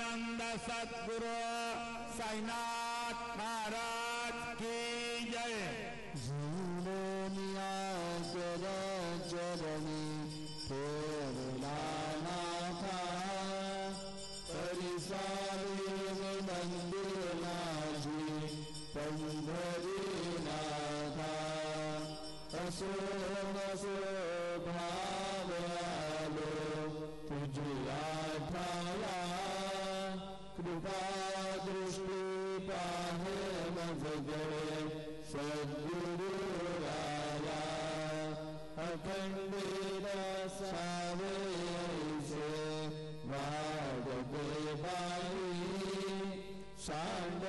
न्द सत्पुरु शैनाथ नारा जगण सदगुरुराया अखंडेर सावे से वाग देवाई सांड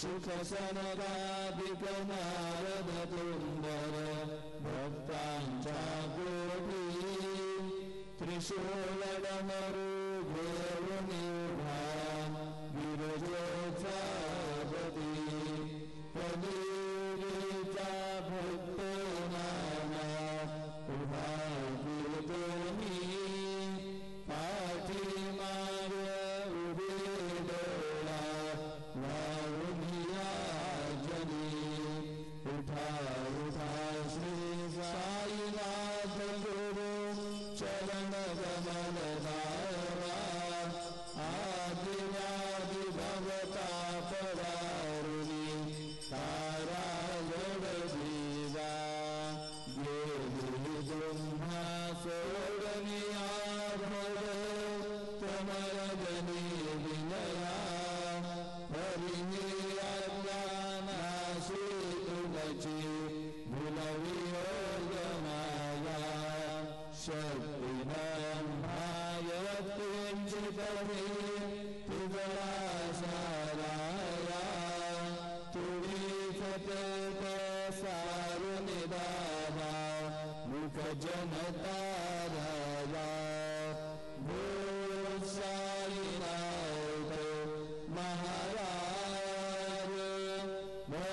सुखसनदापि कारदतुम्बर भक्ताञ्चाकोऽपि त्रिशुः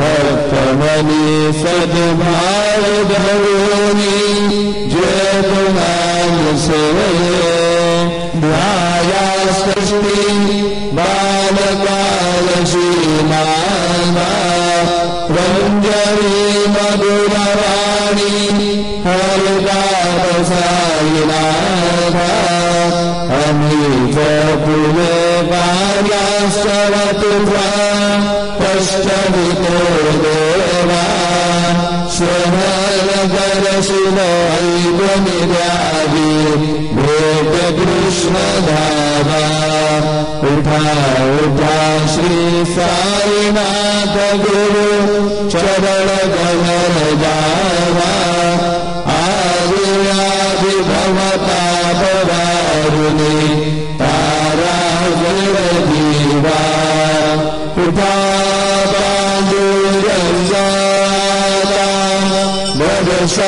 भरवी सद्भार भगि जय गुणाले ध्याया षष्टि बालकालशीना मधुरवाणी हलकारी जय भू त्वा गितो देवा श्रीनै गण्यादि भोग कृष्ण धावा श्री सायिनाथ गुरु श्रवण गणन भवता पारु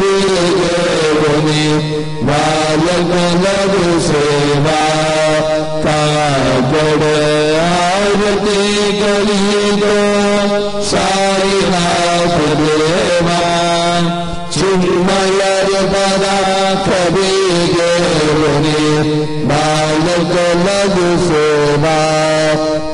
bildiğini varlık bilir seva kabre avti kalito sari nas deva çınmayar bana tabi gelini varlık bilir seva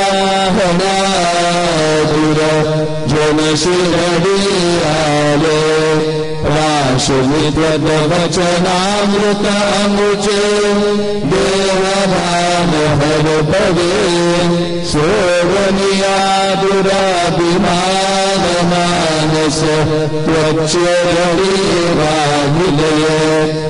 বাহনা দূর জনশিরিয়ালে রাসমিপ্রদ বচনামৃত অমুচে দেবধাম হর পদে শোভনিয়া দুরাভিমান মানস প্রচ্ছরিয়া বিদয়ে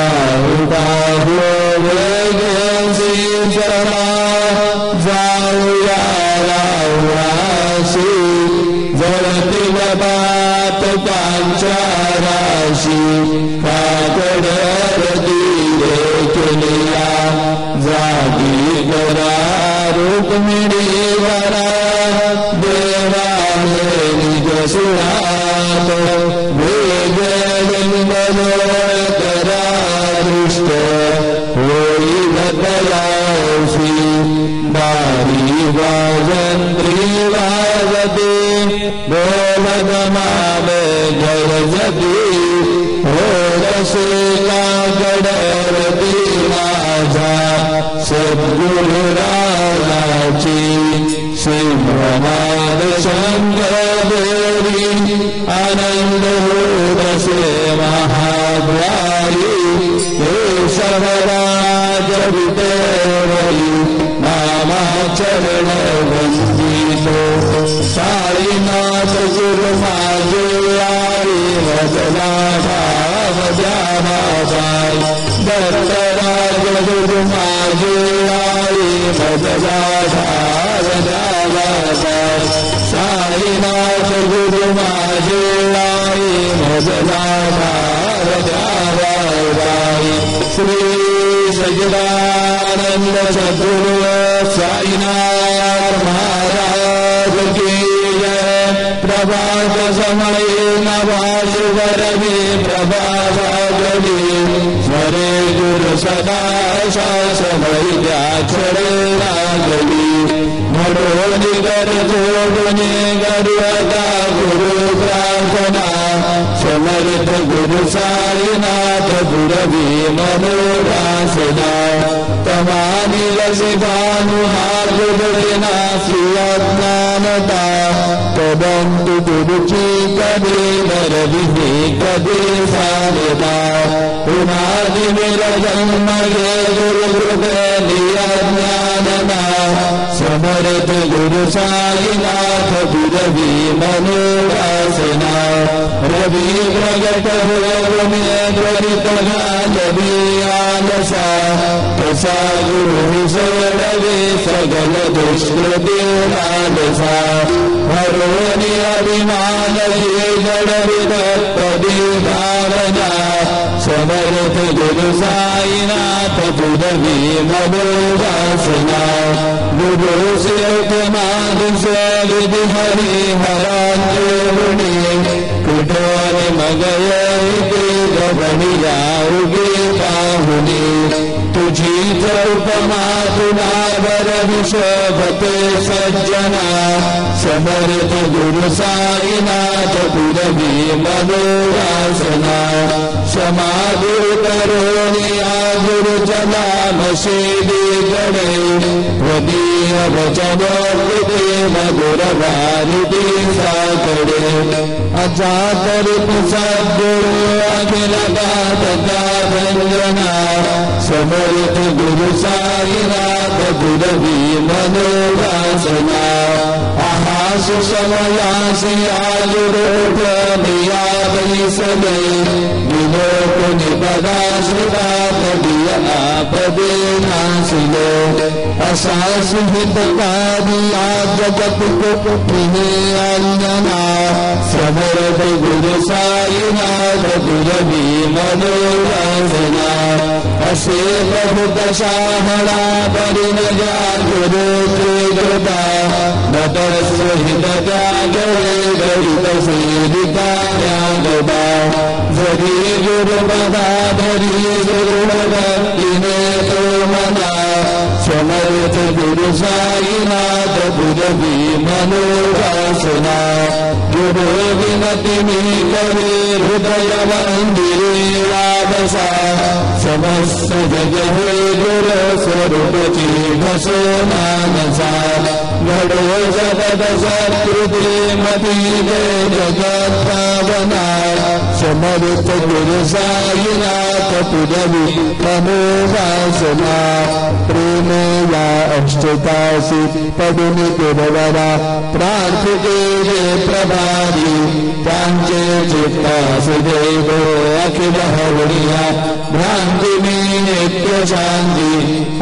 ọkùnrin rí wàrà gbéra mi ìjọsìn. सिंहनाद Shankari आनंद रसे महाद्वारी केशवराज विदेवरी नामा चरण वंदितो साईनाथ गुरु माझे आई भजना भाव द्यावाबाई दत्तराज गुरु भाव साईनाथ महाराज की जय प्रभात समय नवाज़ वरवे स्वरे गुरु सदा जोडून गरुडा गुरु प्रार्थना गुरुसारिनाथ गुरवि मनोवासना तवादि लानुगु दलिना सु ज्ञानता पदं तु कदे नरवि कदे साधना कुमादि विलचिया ज्ञानता ये गुरु साईनाथ गुरवी मनोवासना। रवि प्रगट में त्वरित तसा गुरु सर्वे सगल दुष्कृति लालसा हरोनि अभिमान ये जड़ विदत्पदी धारणा समर्थ गुरु साईनाथ गुरवी मनोवासना। गुरु शिवकुमार विधि हरि हरांजोनि कुटोर मगय पाहुनी तुझी उपमा तुनावर विशोभते सज्जना समर्थ गुरु साईनाथ गुरवी मनोवासना समाधि करोनिया गुरु जला मशेदी गणे वदीय वचन देव गुर वारिदी साकडे अजातर सद्गुरु अखिल गाता व्यंजना समर्थ गुरु साईनाथ मनोवासना। आहास नियादि सदे विलोक निपदाश्रिता पदिय आपदे नासिलो असास हितकारिया जगत को प्रिय अंजना समर्थ गुरु साईनाथ गुरवी मनोवासना असे प्रभु दशाहणा परिण जा गुरु कृता नटर सहित त्यागरे गणित सेविका त्यागदा जरी गुरु पदा धरी गुरु भक्तिने मना समर्थ गुरु साईनाथ गुरवी मनोवासना गुरु विनति में करे हृदय जग हे गुरु स्वरूप भसो मानसा घडो जगद सत्कृति मती जय जगत पावना समर्थ गुरु साईनाथ पुरवी मनोवासना प्रेमे या अष्टकाशी पडुनि गुरवरा प्रार्थिते रे प्रभारी त्यांचे चित्तास देव अखिल हवणिया भ्रान्ति मे नित्य शान्ति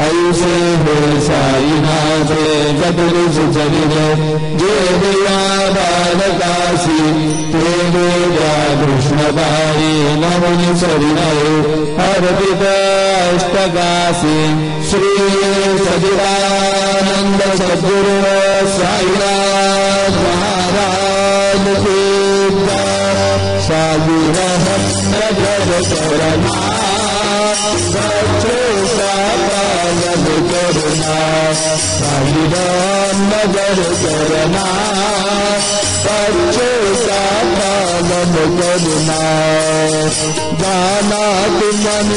अयसे देशायिना चे चतुर्षि दया बालकाशी ते देव्या कृष्णताय नमुनि चरिण अरपिष्टकाशी श्री सचिरानन्द सद्गुरु साइना महाराज साई नगर करना बच्चों का पालन करना नगर करना बच्चों का पालन करना जाना तुमन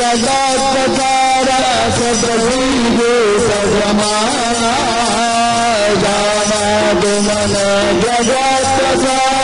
गदा कतारा सदीगो सजमाना जाना तुमन जगत सारा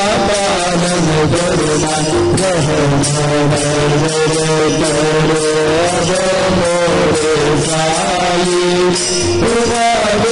पालन करना रहना करो मोरे साई तुम्हारे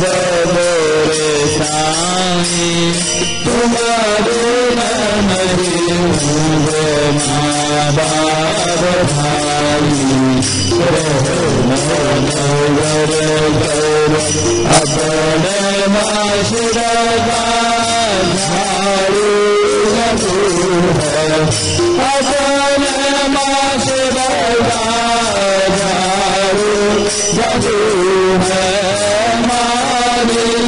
दो मेरे स्वामी तुम्हारे नाम जीवे माँ बाप भाई नगर गौर अपने माशरा झाड़ू है अपने माशरा झाड़ू जबू है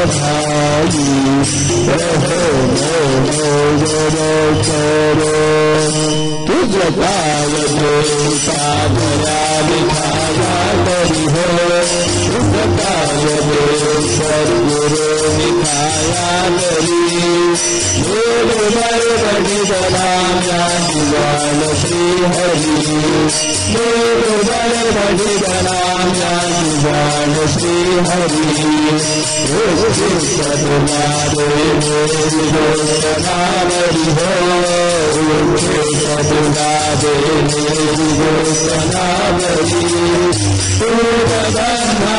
Tu jagat ko sabra dikhaya kari ho, tu jagat सदगुरु दिखाया मेरी भूल मर बड़ी बदाम जान श्री हरि भूल मर बड़ी बदाम जान श्री हरि सदनारी हो सदना दे सनावरी पूर्व बंधा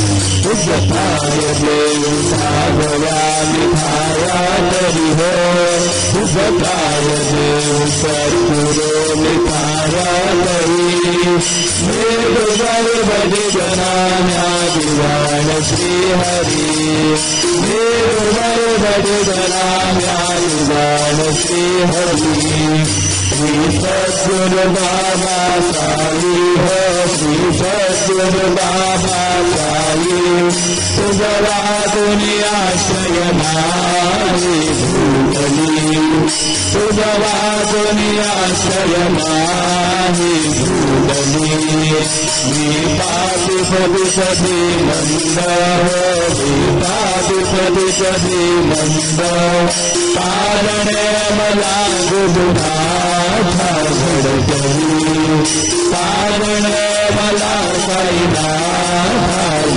उस पार में भगवान आया नहीं हो उस पार में सतगुरु ने पाया नहीं मेरे गुजर बन बनाना दीवान श्री हरि मेरे गुजर बन बनाना दीवान श्री हरि साई हो बाबा साई तुझवा दुनियाश्रय माई भूतली तुझवा दुनियाश्रय भूतली दीपाति पदि सदी मंद हो सदी मंद कारण मला गुडा घडगली कारण मला कैना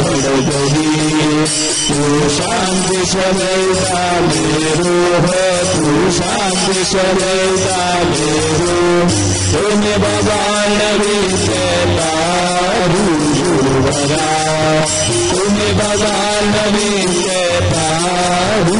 घडगली तू शांती स्वदैता मेरो हो तू शांती स्वदैता मेरो तुम्हें भगवान से तारू जुड़वरा तुम्हें भगवान से तारू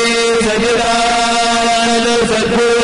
सजदानंद सद्गुरु